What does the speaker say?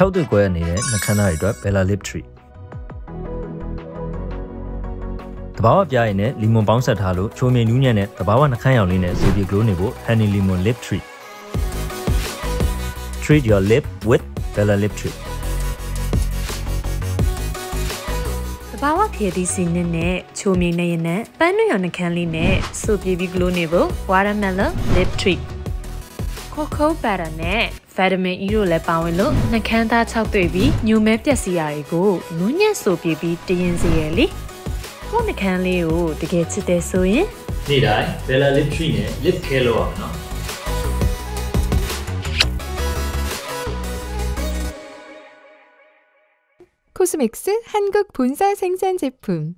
6သွေးကွဲနေတဲ့နှခမ်းသားတွေအတွက် Bella Lip Tree တဘာဝပြားရည်နဲ့လီမွန်ပေါင်းဆက်ထားလို့ချိုမြိန်နူးညံ့တဲ့တဘာဝနှခမ်းရောင်လေးနဲ့ဇီဘီဂလိုးနေဖို့ Honey Lemon Lip Tree Treat your lip with Bella Lip Tree ဘာဝခေဒီစီနစ်နဲ့ချိုမြိန်နေရနဲ့ပန်းနွေရောင်နှခမ်းလေးနဲ့စူပြေပြီးဂလိုးနေဖို့ watermelon lip treat ခိုခိုပါရနဲ့ဗီတာမင် E တို့လည်းပါဝင်လို့နှကန်းသား6တွေ့ပြီးညိုမဲပျက်စီးရာတွေကိုနူးညံ့ဆိုပြေပြီးတရင်စီရလေကိုနှကန်းလေးကိုတကယ်ချစ်တယ်ဆိုရင်နေ့တိုင်း Bella Lip Tree နဲ့ lip care လုပ်အောင်နော် 코스믹스 한국 본사 생산 제품